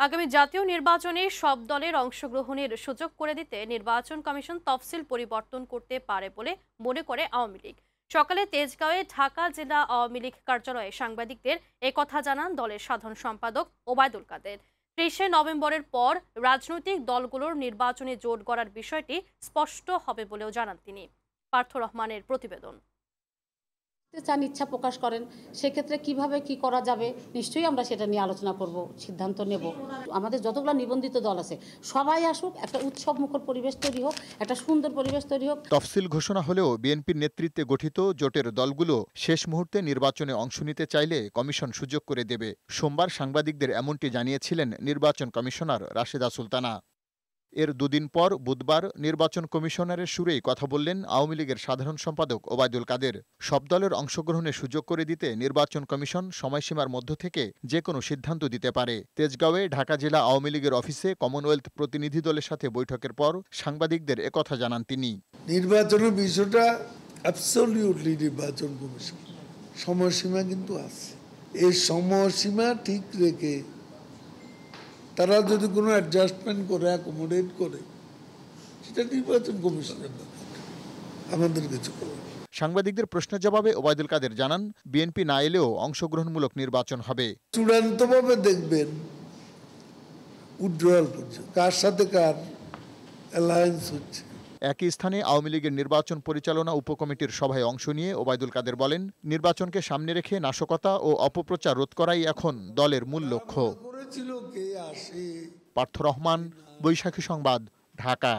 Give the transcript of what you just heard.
আগামী জাতীয় নির্বাচনে সব দলের অংশগ্রহণের সুযোগ করে দিতে নির্বাচন কমিশন তফসিল পরিবর্তন করতে পারে বলে মনে করে আওয়ামী লীগ। সকালে তেজগাঁওয়ে ঢাকা জেলা আওয়ামী লীগ কার্যালয়ে সাংবাদিকদের একথা জানান দলের সাধারণ সম্পাদক ওবায়দুল কাদের। ত্রিশে নভেম্বরের পর রাজনৈতিক দলগুলোর নির্বাচনে জোট গড়ার বিষয়টি স্পষ্ট হবে বলেও জানান তিনি। পার্থ রহমানের প্রতিবেদন। চান, ইচ্ছা প্রকাশ করেন, সেক্ষেত্রে কীভাবে কি করা যাবে, নিশ্চয়ই আমরা সেটা নিয়ে আলোচনা করব, সিদ্ধান্ত নেব। আমাদের যতগুলো নিবন্ধিত দল আছে, সবাই আসুক, একটা উৎসব মুখর পরিবেশ তৈরি হোক, একটা সুন্দর পরিবেশ তৈরি হোক। তফসিল ঘোষণা হলেও বিএনপির নেতৃত্বে গঠিত জোটের দলগুলো শেষ মুহূর্তে নির্বাচনে অংশ নিতে চাইলে কমিশন সুযোগ করে দেবে। সোমবার সাংবাদিকদের এমনটি জানিয়েছিলেন নির্বাচন কমিশনার রাশেদা সুলতানা। এর দুদিন পর বুধবার নির্বাচন কমিশনারের সুরেই কথা বললেন আওয়ামী লীগের সাধারণ সম্পাদক ওবায়দুল কাদের। সব দলের অংশগ্রহণের সুযোগ করে দিতে নির্বাচন কমিশন সময়সীমার মধ্য থেকে যে কোনো সিদ্ধান্ত দিতে পারে। তেজগাঁওয়ে ঢাকা জেলা আওয়ামী লীগের অফিসে কমনওয়েলথ প্রতিনিধি দলের সাথে বৈঠকের পর সাংবাদিকদের একথা জানান তিনি। নির্বাচনের বিষয়টা অ্যাবসলিউটলি নির্বাচন কমিশন। সময়সীমা কিন্তু আছে। এই সময়সীমা ঠিক রেখে তারা যদি কোনো অ্যাডজাস্টমেন্ট করে অ্যাকোমোডেট করে সেটা নির্বাচন কমিশনের ব্যাপার। আমাদের কিছু সাংবাদিকদের প্রশ্নের জবাবে ওবায়দুল কাদের জানান বিএনপি না এলেও অংশগ্রহণমূলক নির্বাচন হবে। চূড়ান্তভাবে দেখবেন উড্রয়াল পর্যন্ত কার সাথে কার অ্যালায়েন্স হচ্ছে। একই স্থানে আওয়ামী লীগের নির্বাচন পরিচালনা উপকমিটির সভায় অংশ নিয়ে ওবায়দুল কাদের বলেন নির্বাচনকে সামনে রেখে নাশকতা ও অপপ্রচার রোধ করাই এখন দলের মূল লক্ষ্য। পার্থ রহমান বৈশাখী সংবাদ ঢাকা।